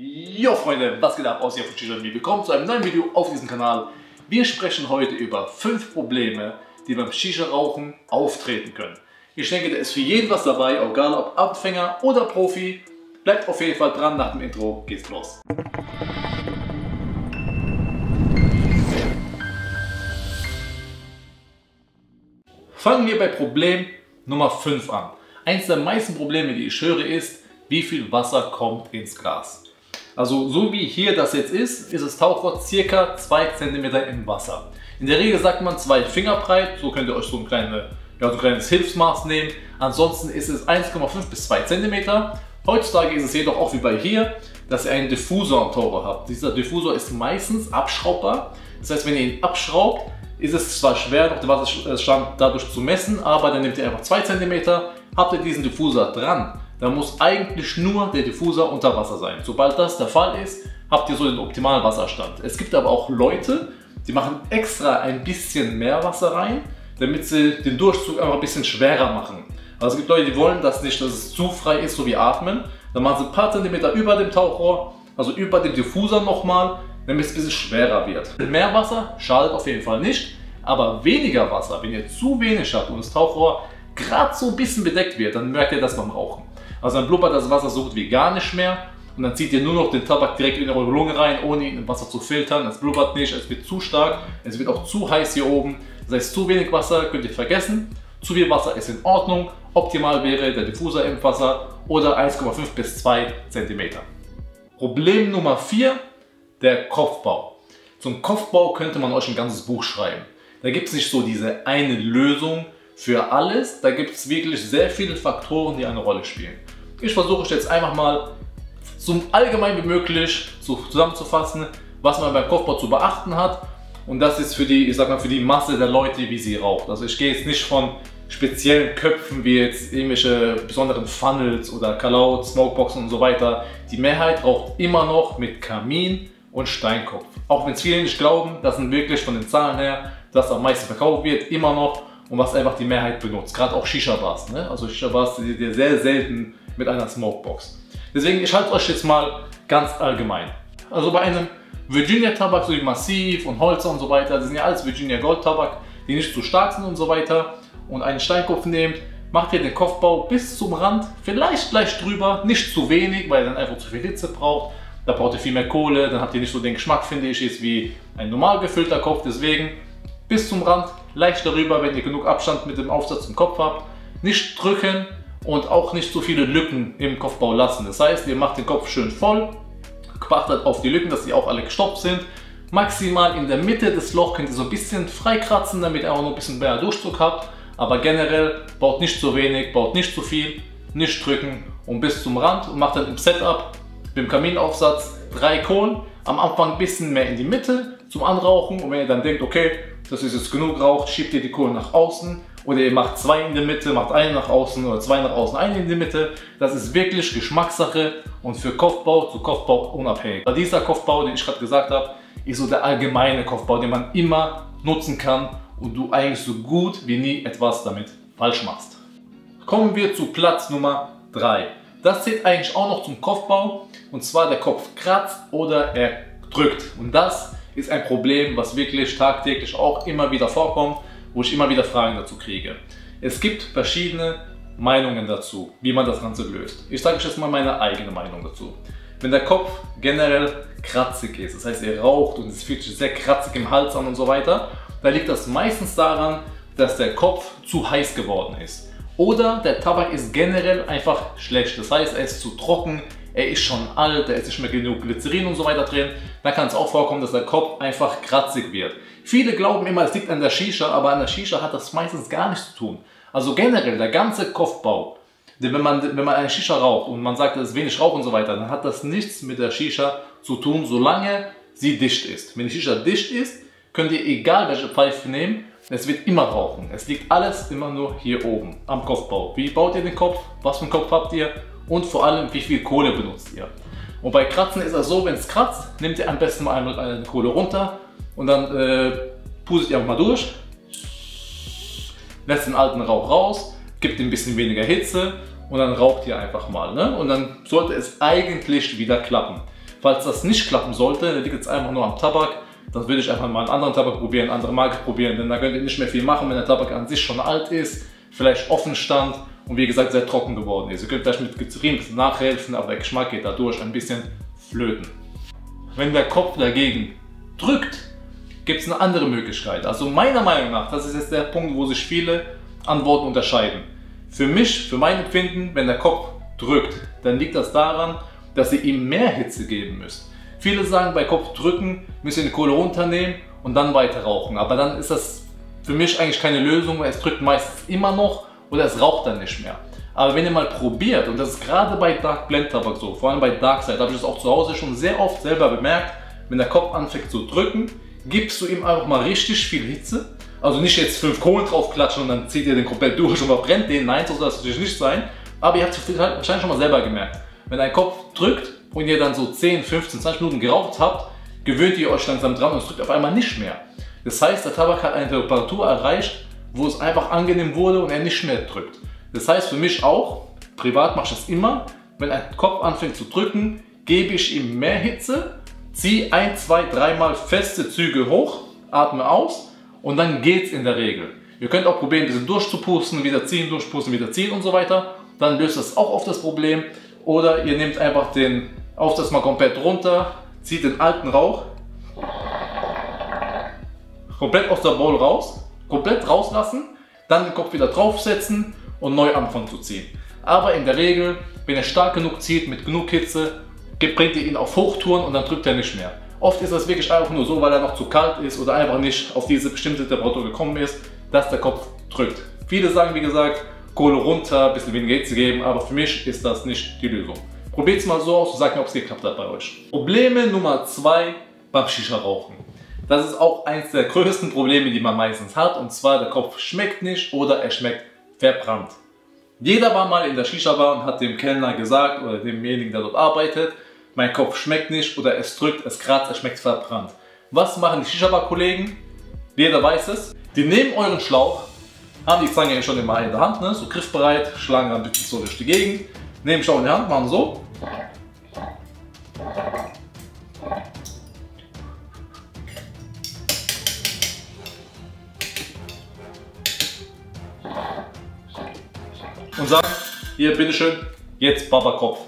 Jo Freunde, was geht ab aus hier von Chile Willkommen zu einem neuen Video auf diesem Kanal. Wir sprechen heute über 5 Probleme, die beim Shisha-Rauchen auftreten können. Ich denke, da ist für jeden was dabei, egal ob Anfänger oder Profi. Bleibt auf jeden Fall dran, nach dem Intro geht's los. Fangen wir bei Problem Nummer 5 an. Eins der meisten Probleme, die ich höre, ist, wie viel Wasser kommt ins Glas. Also so wie hier das jetzt ist, ist das Tauchrohr circa 2 cm im Wasser. In der Regel sagt man 2 Finger breit, so könnt ihr euch so ein, kleine, ja, so ein kleines Hilfsmaß nehmen. Ansonsten ist es 1,5 bis 2 cm. Heutzutage ist es jedoch auch wie bei hier, dass ihr einen Diffusor am Taucher habt. Dieser Diffusor ist meistens abschraubbar. Das heißt, wenn ihr ihn abschraubt, ist es zwar schwer, noch den Wasserstand dadurch zu messen, aber dann nehmt ihr einfach 2 cm, habt ihr diesen Diffusor dran da muss eigentlich nur der Diffuser unter Wasser sein. Sobald das der Fall ist, habt ihr so den optimalen Wasserstand. Es gibt aber auch Leute, die machen extra ein bisschen mehr Wasser rein, damit sie den Durchzug einfach ein bisschen schwerer machen. Also es gibt Leute, die wollen das nicht, dass es zu frei ist, so wie Atmen. Dann machen sie ein paar Zentimeter über dem Tauchrohr, also über dem Diffuser nochmal, damit es ein bisschen schwerer wird. Mehr Wasser schadet auf jeden Fall nicht, aber weniger Wasser, wenn ihr zu wenig habt und das Tauchrohr gerade so ein bisschen bedeckt wird, dann merkt ihr das beim Rauchen. Also dann blubbert das Wasser so gut wie gar nicht mehr und dann zieht ihr nur noch den Tabak direkt in eure Lunge rein, ohne ihn im Wasser zu filtern. Es blubbert nicht, es wird zu stark, es wird auch zu heiß hier oben. Das heißt, zu wenig Wasser könnt ihr vergessen. Zu viel Wasser ist in Ordnung. Optimal wäre der Diffuser im Wasser oder 1,5 bis 2 cm. Problem Nummer 4, der Kopfbau. Zum Kopfbau könnte man euch ein ganzes Buch schreiben. Da gibt es nicht so diese eine Lösung, für alles. Da gibt es wirklich sehr viele Faktoren, die eine Rolle spielen. Ich versuche es jetzt einfach mal so allgemein wie möglich zusammenzufassen, was man beim Kopfbau zu beachten hat. Und das ist für die, ich sag mal, für die Masse der Leute, wie sie raucht. Also ich gehe jetzt nicht von speziellen Köpfen wie jetzt irgendwelche besonderen Funnels oder Kalaut, Smokeboxen und so weiter. Die Mehrheit raucht immer noch mit Kamin und Steinkopf. Auch wenn es viele nicht glauben, das sind wirklich von den Zahlen her, das am meisten verkauft wird, immer noch und was einfach die Mehrheit benutzt. Gerade auch Shisha-Bars. Ne? Also Shisha-Bars seht ihr sehr selten mit einer Smokebox. Deswegen, ich halte euch jetzt mal ganz allgemein. Also bei einem Virginia-Tabak, so wie Massiv und Holzer und so weiter, das sind ja alles Virginia Gold-Tabak, die nicht zu stark sind und so weiter. Und einen Steinkopf nehmt, macht ihr den Kopfbau bis zum Rand, vielleicht leicht drüber, nicht zu wenig, weil ihr dann einfach zu viel Hitze braucht. Da braucht ihr viel mehr Kohle, dann habt ihr nicht so den Geschmack, finde ich, jetzt wie ein normal gefüllter Kopf. Deswegen bis zum Rand, leicht darüber, wenn ihr genug Abstand mit dem Aufsatz im Kopf habt. Nicht drücken und auch nicht zu viele Lücken im Kopfbau lassen. Das heißt, ihr macht den Kopf schön voll, achtet auf die Lücken, dass die auch alle gestoppt sind. Maximal in der Mitte des Lochs könnt ihr so ein bisschen freikratzen, damit ihr auch noch ein bisschen mehr Durchzug habt. Aber generell baut nicht zu wenig, baut nicht zu viel, nicht drücken und bis zum Rand und macht dann im Setup mit dem Kaminaufsatz drei Kohlen. Am Anfang ein bisschen mehr in die Mitte zum Anrauchen und wenn ihr dann denkt, okay, das ist jetzt genug Rauch, schiebt ihr die Kohle nach außen oder ihr macht zwei in der Mitte, macht einen nach außen oder zwei nach außen, einen in die Mitte. Das ist wirklich Geschmackssache und für Kopfbau zu Kopfbau unabhängig. Dieser Kopfbau, den ich gerade gesagt habe, ist so der allgemeine Kopfbau, den man immer nutzen kann und du eigentlich so gut wie nie etwas damit falsch machst. Kommen wir zu Platz Nummer 3. Das zählt eigentlich auch noch zum Kopfbau und zwar der Kopf kratzt oder er drückt. Und das ist ein Problem, was wirklich tagtäglich auch immer wieder vorkommt, wo ich immer wieder Fragen dazu kriege. Es gibt verschiedene Meinungen dazu, wie man das Ganze löst. Ich sage euch jetzt mal meine eigene Meinung dazu. Wenn der Kopf generell kratzig ist, das heißt er raucht und es fühlt sich sehr kratzig im Hals an und so weiter, dann liegt das meistens daran, dass der Kopf zu heiß geworden ist. Oder der Tabak ist generell einfach schlecht, das heißt er ist zu trocken, er ist schon alt, da ist nicht mehr genug Glycerin und so weiter drin, dann kann es auch vorkommen, dass der Kopf einfach kratzig wird. Viele glauben immer, es liegt an der Shisha, aber an der Shisha hat das meistens gar nichts zu tun. Also generell, der ganze Kopfbau, wenn man, wenn man eine Shisha raucht und man sagt, es ist wenig Rauch und so weiter, dann hat das nichts mit der Shisha zu tun, solange sie dicht ist. Wenn die Shisha dicht ist, könnt ihr egal welche Pfeife nehmen, es wird immer rauchen. Es liegt alles immer nur hier oben am Kopfbau. Wie baut ihr den Kopf? Was für einen Kopf habt ihr? Und vor allem, wie viel Kohle benutzt ihr. Und bei Kratzen ist das so, wenn es kratzt, nehmt ihr am besten mal eine Kohle runter und dann äh, pustet ihr einfach mal durch, lässt den alten Rauch raus, gibt ein bisschen weniger Hitze und dann raucht ihr einfach mal. Ne? Und dann sollte es eigentlich wieder klappen. Falls das nicht klappen sollte, dann liegt es einfach nur am Tabak, dann würde ich einfach mal einen anderen Tabak probieren, eine andere Marke probieren, denn da könnt ihr nicht mehr viel machen, wenn der Tabak an sich schon alt ist, vielleicht offen stand und wie gesagt sehr trocken geworden ist. Ihr könnt vielleicht mit Glycerin ein bisschen nachhelfen, aber der Geschmack geht dadurch ein bisschen flöten. Wenn der Kopf dagegen drückt, gibt es eine andere Möglichkeit. Also meiner Meinung nach, das ist jetzt der Punkt, wo sich viele Antworten unterscheiden. Für mich, für mein Empfinden, wenn der Kopf drückt, dann liegt das daran, dass ihr ihm mehr Hitze geben müsst. Viele sagen, bei Kopf drücken müsst ihr die Kohle runternehmen und dann weiter rauchen. Aber dann ist das für mich eigentlich keine Lösung, weil es drückt meistens immer noch oder es raucht dann nicht mehr. Aber wenn ihr mal probiert, und das ist gerade bei Dark Blend Tabak so, vor allem bei Dark Side, habe ich das auch zu Hause schon sehr oft selber bemerkt, wenn der Kopf anfängt zu drücken, gibst du ihm einfach mal richtig viel Hitze. Also nicht jetzt fünf Kohlen drauf klatschen und dann zieht ihr den komplett durch und verbrennt den. Nein, so soll das natürlich nicht sein. Aber ihr habt es wahrscheinlich schon mal selber gemerkt. Wenn ein Kopf drückt und ihr dann so 10, 15, 20 Minuten geraucht habt, gewöhnt ihr euch langsam dran und es drückt auf einmal nicht mehr. Das heißt, der Tabak hat eine Temperatur erreicht, wo es einfach angenehm wurde und er nicht mehr drückt. Das heißt für mich auch, privat mache ich das immer, wenn ein Kopf anfängt zu drücken, gebe ich ihm mehr Hitze, ziehe ein, zwei, dreimal feste Züge hoch, atme aus und dann geht es in der Regel. Ihr könnt auch probieren, ein bisschen durchzupusten, wieder ziehen, durchpusten, wieder ziehen und so weiter. Dann löst das auch auf das Problem. Oder ihr nehmt einfach den Aufsatz mal komplett runter, zieht den alten Rauch komplett aus der Bowl raus, komplett rauslassen, dann den Kopf wieder draufsetzen und neu anfangen zu ziehen. Aber in der Regel, wenn er stark genug zieht, mit genug Hitze, bringt ihr ihn auf Hochtouren und dann drückt er nicht mehr. Oft ist das wirklich einfach nur so, weil er noch zu kalt ist oder einfach nicht auf diese bestimmte Temperatur gekommen ist, dass der Kopf drückt. Viele sagen, wie gesagt, Kohle runter, ein bisschen weniger Hitze geben, aber für mich ist das nicht die Lösung. Probiert es mal so aus und sagt mir, ob es geklappt hat bei euch. Probleme Nummer 2 beim Shisha-Rauchen. Das ist auch eines der größten Probleme, die man meistens hat, und zwar der Kopf schmeckt nicht oder er schmeckt verbrannt. Jeder war mal in der Shisha-Bar und hat dem Kellner gesagt oder demjenigen, der dort arbeitet, mein Kopf schmeckt nicht oder es drückt, es kratzt, es schmeckt verbrannt. Was machen die Shisha-Bar-Kollegen? Jeder weiß es. Die nehmen euren Schlauch, haben die Zange schon immer in der Hand, ne? so griffbereit, schlagen dann ein bisschen so durch die Gegend, nehmen Schlauch in die Hand, machen so. Und sagen, hier bitteschön, jetzt Babakopf.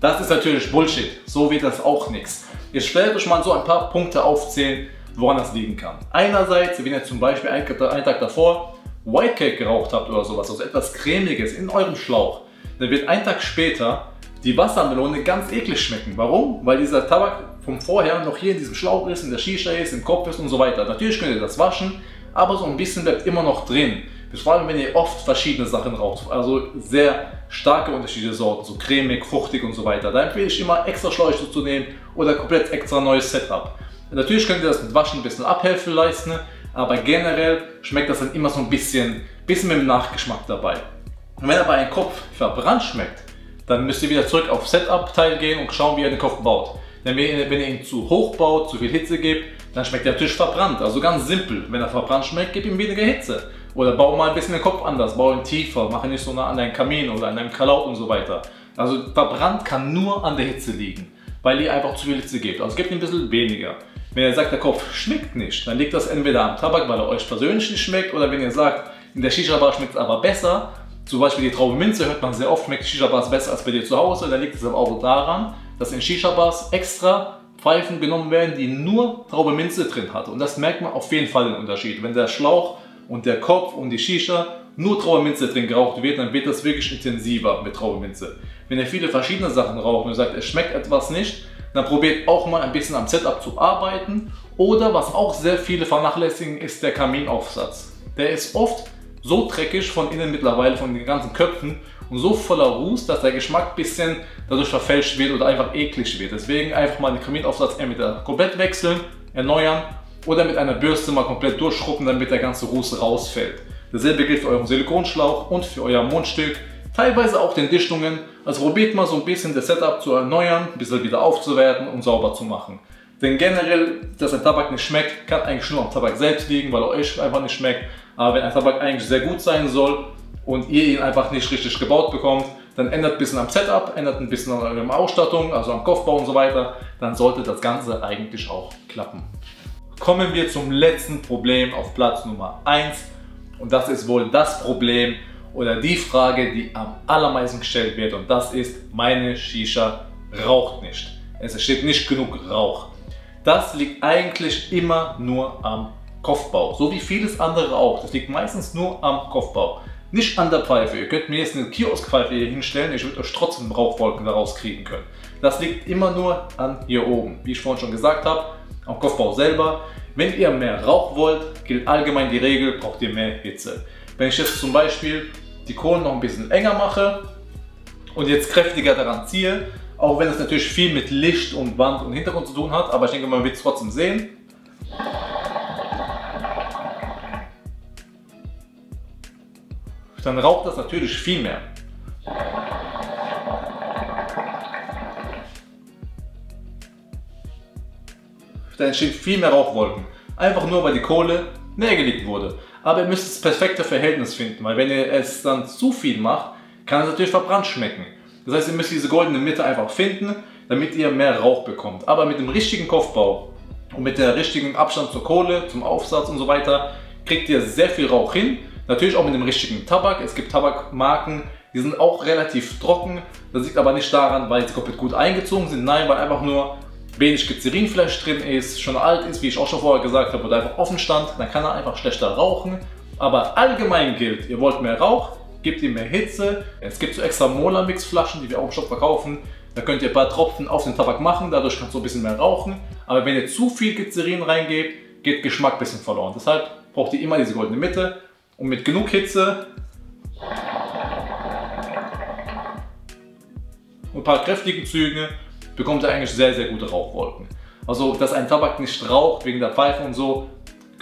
Das ist natürlich Bullshit. So wird das auch nichts. Ihr stellt euch mal so ein paar Punkte aufzählen, woran das liegen kann. Einerseits, wenn ihr zum Beispiel einen Tag davor White Cake geraucht habt oder sowas, also etwas cremiges in eurem Schlauch, dann wird ein Tag später die Wassermelone ganz eklig schmecken. Warum? Weil dieser Tabak vom Vorher noch hier in diesem Schlauch ist, in der Shisha ist, im Kopf ist und so weiter. Natürlich könnt ihr das waschen, aber so ein bisschen bleibt immer noch drin. Vor allem, wenn ihr oft verschiedene Sachen raucht, also sehr starke unterschiedliche Sorten, so cremig, fruchtig und so weiter. Da empfehle ich immer extra Schläuche zu nehmen oder komplett extra neues Setup. Natürlich könnt ihr das mit Waschen ein bisschen Abhilfe leisten, aber generell schmeckt das dann immer so ein bisschen, bisschen mit dem Nachgeschmack dabei. Und wenn aber ein Kopf verbrannt schmeckt, dann müsst ihr wieder zurück auf Setup-Teil gehen und schauen, wie ihr den Kopf baut. Denn wenn ihr ihn zu hoch baut, zu viel Hitze gebt, dann schmeckt er natürlich verbrannt. Also ganz simpel, wenn er verbrannt schmeckt, gib ihm weniger Hitze. Oder bau mal ein bisschen den Kopf anders, bau ihn tiefer, mach ihn nicht so nah an deinen Kamin oder an deinem Kalaut und so weiter. Also verbrannt kann nur an der Hitze liegen, weil ihr einfach zu viel Hitze gebt. Also gebt ein bisschen weniger. Wenn ihr sagt, der Kopf schmeckt nicht, dann liegt das entweder am Tabak, weil er euch persönlich nicht schmeckt, oder wenn ihr sagt, in der Shisha-Bar schmeckt es aber besser, zum Beispiel die Traube Minze hört man sehr oft, schmeckt Shisha-Bars besser als bei dir zu Hause, dann liegt es aber auch daran, dass in Shisha-Bars extra Pfeifen genommen werden, die nur Traube Minze drin hat. Und das merkt man auf jeden Fall den Unterschied. Wenn der Schlauch und der Kopf und die Shisha nur Traubenminze drin geraucht wird, dann wird das wirklich intensiver mit Traubenminze. Wenn ihr viele verschiedene Sachen raucht und sagt, es schmeckt etwas nicht, dann probiert auch mal ein bisschen am Setup zu arbeiten. Oder was auch sehr viele vernachlässigen, ist der Kaminaufsatz. Der ist oft so dreckig von innen mittlerweile, von den ganzen Köpfen und so voller Ruß, dass der Geschmack ein bisschen dadurch verfälscht wird oder einfach eklig wird. Deswegen einfach mal den Kaminaufsatz entweder komplett wechseln, erneuern oder mit einer Bürste mal komplett durchschrubben, damit der ganze Ruß rausfällt. Dasselbe gilt für euren Silikonschlauch und für euer Mundstück, teilweise auch den Dichtungen. Also probiert mal so ein bisschen das Setup zu erneuern, ein bisschen wieder aufzuwerten und sauber zu machen. Denn generell, dass ein Tabak nicht schmeckt, kann eigentlich nur am Tabak selbst liegen, weil er euch einfach nicht schmeckt. Aber wenn ein Tabak eigentlich sehr gut sein soll und ihr ihn einfach nicht richtig gebaut bekommt, dann ändert ein bisschen am Setup, ändert ein bisschen an eurer Ausstattung, also am Kopfbau und so weiter, dann sollte das Ganze eigentlich auch klappen. Kommen wir zum letzten Problem auf Platz Nummer 1 und das ist wohl das Problem oder die Frage, die am allermeisten gestellt wird und das ist, meine Shisha raucht nicht. Es entsteht nicht genug Rauch. Das liegt eigentlich immer nur am Kopfbau, so wie vieles andere auch. Das liegt meistens nur am Kopfbau. Nicht an der Pfeife. Ihr könnt mir jetzt eine Kioskpfeife hier hinstellen, ich würde euch trotzdem Rauchwolken daraus kriegen können. Das liegt immer nur an hier oben. Wie ich vorhin schon gesagt habe, am Kopfbau selber. Wenn ihr mehr Rauch wollt, gilt allgemein die Regel, braucht ihr mehr Hitze. Wenn ich jetzt zum Beispiel die Kohlen noch ein bisschen enger mache und jetzt kräftiger daran ziehe, auch wenn es natürlich viel mit Licht und Wand und Hintergrund zu tun hat, aber ich denke, man wird es trotzdem sehen. dann raucht das natürlich viel mehr. Da entstehen viel mehr Rauchwolken. Einfach nur, weil die Kohle näher gelegt wurde. Aber ihr müsst das perfekte Verhältnis finden, weil wenn ihr es dann zu viel macht, kann es natürlich verbrannt schmecken. Das heißt, ihr müsst diese goldene Mitte einfach finden, damit ihr mehr Rauch bekommt. Aber mit dem richtigen Kopfbau und mit der richtigen Abstand zur Kohle, zum Aufsatz und so weiter, kriegt ihr sehr viel Rauch hin Natürlich auch mit dem richtigen Tabak. Es gibt Tabakmarken, die sind auch relativ trocken. Das liegt aber nicht daran, weil sie komplett gut eingezogen sind. Nein, weil einfach nur wenig Glycerin drin ist, schon alt ist, wie ich auch schon vorher gesagt habe, oder einfach offen stand. Dann kann er einfach schlechter rauchen. Aber allgemein gilt, ihr wollt mehr Rauch, gebt ihr mehr Hitze. Es gibt so extra Mola-Mix-Flaschen, die wir auch im Shop verkaufen. Da könnt ihr ein paar Tropfen auf den Tabak machen, dadurch kannst du ein bisschen mehr rauchen. Aber wenn ihr zu viel Glycerin reingebt, geht Geschmack ein bisschen verloren. Deshalb braucht ihr immer diese goldene Mitte. Und mit genug Hitze und ein paar kräftigen Zügen bekommt ihr eigentlich sehr, sehr gute Rauchwolken. Also, dass ein Tabak nicht raucht wegen der Pfeife und so,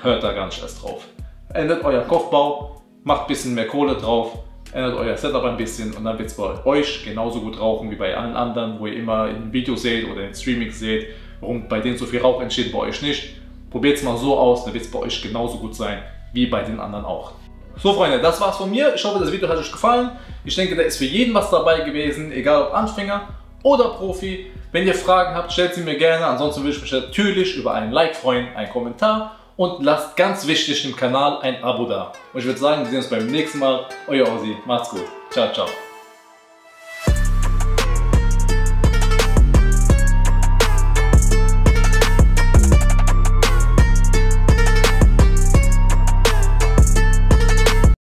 hört da gar nicht erst drauf. Ändert euer Kopfbau, macht ein bisschen mehr Kohle drauf, ändert euer Setup ein bisschen und dann wird es bei euch genauso gut rauchen wie bei allen anderen, wo ihr immer in Videos seht oder in Streaming seht, warum bei denen so viel Rauch entsteht, bei euch nicht. Probiert es mal so aus, dann wird es bei euch genauso gut sein wie bei den anderen auch. So Freunde, das war's von mir. Ich hoffe, das Video hat euch gefallen. Ich denke, da ist für jeden was dabei gewesen, egal ob Anfänger oder Profi. Wenn ihr Fragen habt, stellt sie mir gerne. Ansonsten würde ich mich natürlich über einen Like freuen, einen Kommentar und lasst ganz wichtig dem Kanal ein Abo da. Und ich würde sagen, wir sehen uns beim nächsten Mal. Euer Ossi. Macht's gut. Ciao, ciao.